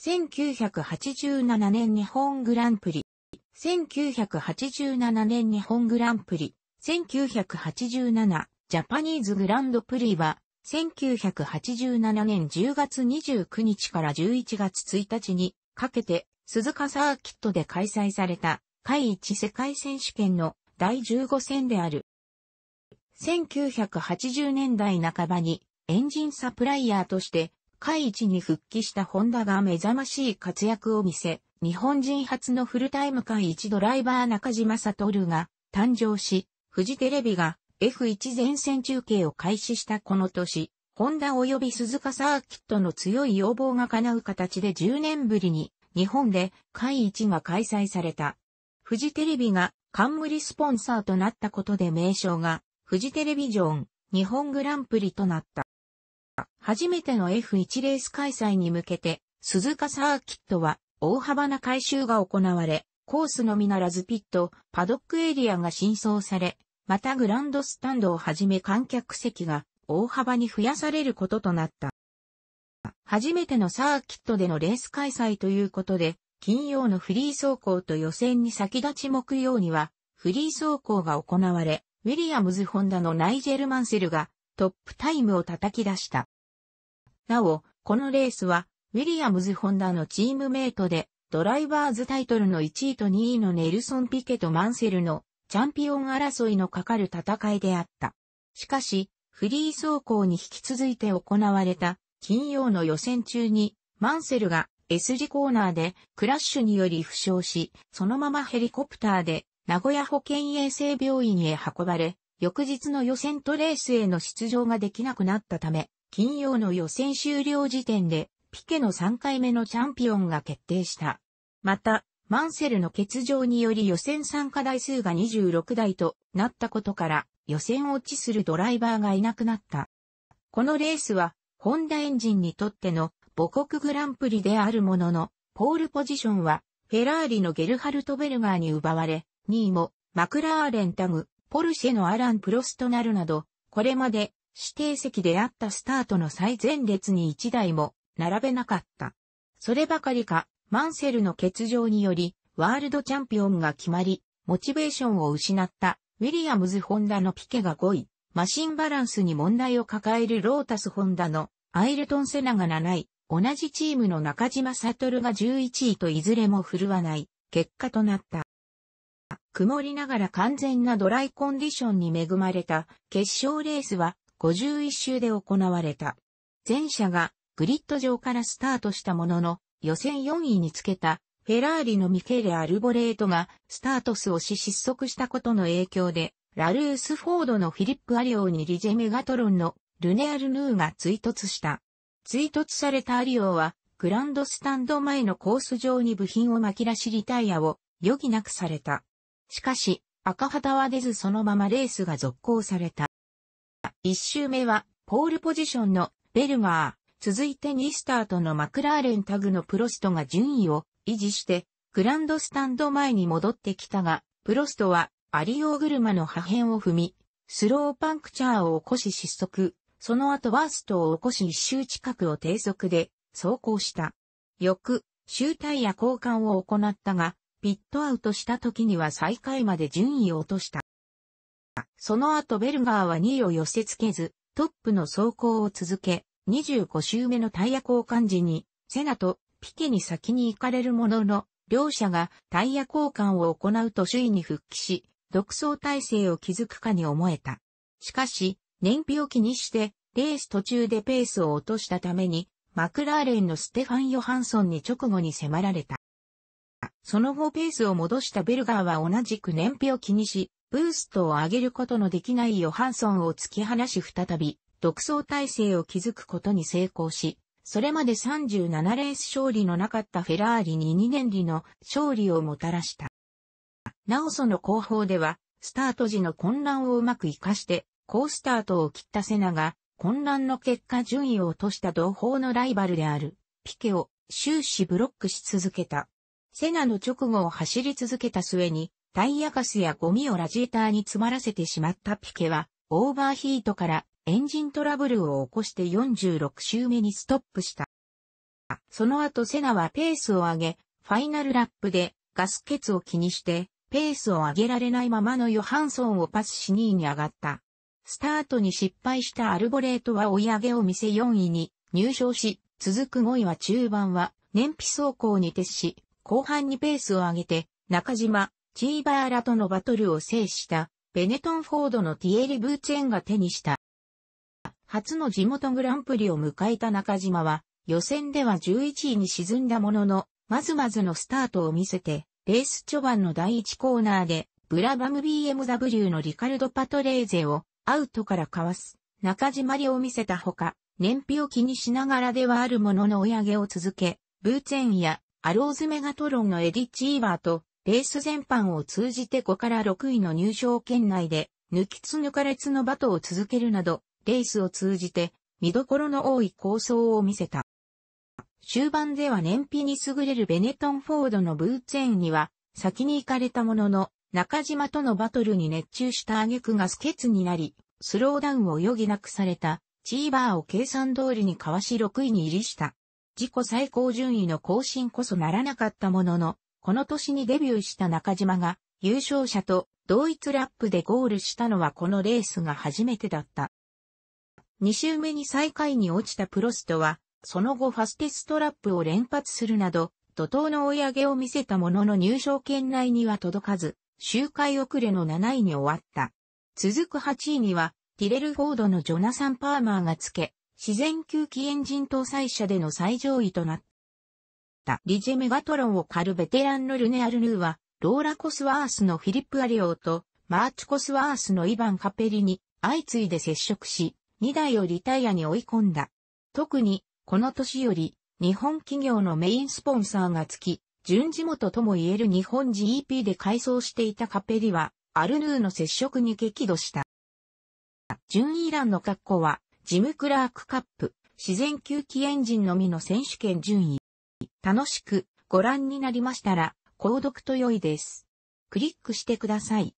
1987年日本グランプリ。1987年日本グランプリ。1987ジャパニーズグランドプリは、1987年10月29日から11月1日にかけて、鈴鹿サーキットで開催された、海一世界選手権の第15戦である。1980年代半ばにエンジンサプライヤーとして海一に復帰したホンダが目覚ましい活躍を見せ、日本人初のフルタイム海一ドライバー中島悟が誕生し、フジテレビが F1 前線中継を開始したこの年、ホンダ及び鈴鹿サーキットの強い要望が叶う形で10年ぶりに日本で海一が開催された。フジテレビが冠スポンサーとなったことで名称がフジテレビジョン日本グランプリとなった。初めての F1 レース開催に向けて、鈴鹿サーキットは大幅な改修が行われ、コースのみならずピット、パドックエリアが新装され、またグランドスタンドをはじめ観客席が大幅に増やされることとなった。初めてのサーキットでのレース開催ということで、金曜のフリー走行と予選に先立ち木曜には、フリー走行が行われ、ウィリアムズ・ホンダのナイジェル・マンセルがトップタイムを叩き出した。なお、このレースは、ウィリアムズ・ホンダのチームメイトで、ドライバーズタイトルの1位と2位のネルソン・ピケとマンセルのチャンピオン争いのかかる戦いであった。しかし、フリー走行に引き続いて行われた金曜の予選中に、マンセルが S 字コーナーでクラッシュにより負傷し、そのままヘリコプターで名古屋保健衛生病院へ運ばれ、翌日の予選とレースへの出場ができなくなったため、金曜の予選終了時点で、ピケの3回目のチャンピオンが決定した。また、マンセルの欠場により予選参加台数が26台となったことから、予選落ちするドライバーがいなくなった。このレースは、ホンダエンジンにとっての母国グランプリであるものの、ポールポジションは、フェラーリのゲルハルト・ベルガーに奪われ、2位もマクラーレンタグ、ポルシェのアラン・プロストなるなど、これまで指定席であったスタートの最前列に1台も並べなかった。そればかりか、マンセルの欠場により、ワールドチャンピオンが決まり、モチベーションを失ったウィリアムズ・ホンダのピケが5位、マシンバランスに問題を抱えるロータス・ホンダのアイルトン・セナが7位、同じチームの中島悟が11位といずれも振るわない結果となった。曇りながら完全なドライコンディションに恵まれた決勝レースは51周で行われた。前者がグリッド上からスタートしたものの予選4位につけたフェラーリのミケーレ・アルボレートがスタートスをし失速したことの影響でラルースフォードのフィリップ・アリオーにリジェメガトロンのルネアル・ヌーが追突した。追突されたアリオーはグランドスタンド前のコース上に部品を巻き出しリタイヤを余儀なくされた。しかし、赤旗は出ずそのままレースが続行された。一周目は、ポールポジションのベルガー、続いて2スタートのマクラーレンタグのプロストが順位を維持して、グランドスタンド前に戻ってきたが、プロストはアリオー車の破片を踏み、スローパンクチャーを起こし失速、その後バーストを起こし一周近くを低速で走行した。翌、周タイヤ交換を行ったが、ピットアウトした時には最下位まで順位を落とした。その後ベルガーは2位を寄せ付けず、トップの走行を続け、25周目のタイヤ交換時に、セナとピケに先に行かれるものの、両者がタイヤ交換を行うと首位に復帰し、独走体制を築くかに思えた。しかし、燃費を気にして、レース途中でペースを落としたために、マクラーレンのステファン・ヨハンソンに直後に迫られた。その後ペースを戻したベルガーは同じく燃費を気にし、ブーストを上げることのできないヨハンソンを突き放し再び、独走体制を築くことに成功し、それまで37レース勝利のなかったフェラーリに2年利の勝利をもたらした。なおその後方では、スタート時の混乱をうまく活かして、好スタートを切ったセナが、混乱の結果順位を落とした同胞のライバルである、ピケを終始ブロックし続けた。セナの直後を走り続けた末に、タイヤガスやゴミをラジエーターに詰まらせてしまったピケは、オーバーヒートからエンジントラブルを起こして46周目にストップした。その後セナはペースを上げ、ファイナルラップでガス欠を気にして、ペースを上げられないままのヨハンソンをパスし2位に上がった。スタートに失敗したアルボレートは追い上げを見せ4位に入賞し、続く5位は中盤は燃費走行に徹し、後半にペースを上げて、中島、チーバーラとのバトルを制したベネトンフォードのティエリ・ブーチェンが手にした。初の地元グランプリを迎えた中島は、予選では11位に沈んだものの、まずまずのスタートを見せて、レース序盤の第1コーナーで、ブラバム BMW のリカルド・パトレーゼをアウトからかわす、中島りを見せたほか、燃費を気にしながらではあるものの追い上げを続け、ブーツェンやアローズメガトロンのエディ・チーバーとレース全般を通じて5から6位の入賞圏内で、抜きつ抜かれつのバトを続けるなど、レースを通じて、見どころの多い構想を見せた。終盤では燃費に優れるベネトンフォードのブーツェンには、先に行かれたものの、中島とのバトルに熱中した挙句がスケツになり、スローダウンを余儀なくされた、チーバーを計算通りにかわし6位に入りした。自己最高順位の更新こそならなかったものの、この年にデビューした中島が優勝者と同一ラップでゴールしたのはこのレースが初めてだった。2周目に最下位に落ちたプロストは、その後ファステストラップを連発するなど、怒涛の追い上げを見せたものの入賞圏内には届かず、周回遅れの7位に終わった。続く8位には、ティレルフォードのジョナサン・パーマーがつけ、自然吸気エンジン搭載車での最上位となった。リジェメガトロンを駆るベテランのルネ・アルヌーは、ローラ・コスワースのフィリップ・アリオーと、マーチ・コスワースのイヴァン・カペリに相次いで接触し、2台をリタイアに追い込んだ。特に、この年より、日本企業のメインスポンサーがつき、準地元とも言える日本 GEP で改装していたカペリは、アルヌーの接触に激怒した。準イランの格好は、ジム・クラークカップ、自然吸気エンジンのみの選手権順位。楽しくご覧になりましたら、購読と良いです。クリックしてください。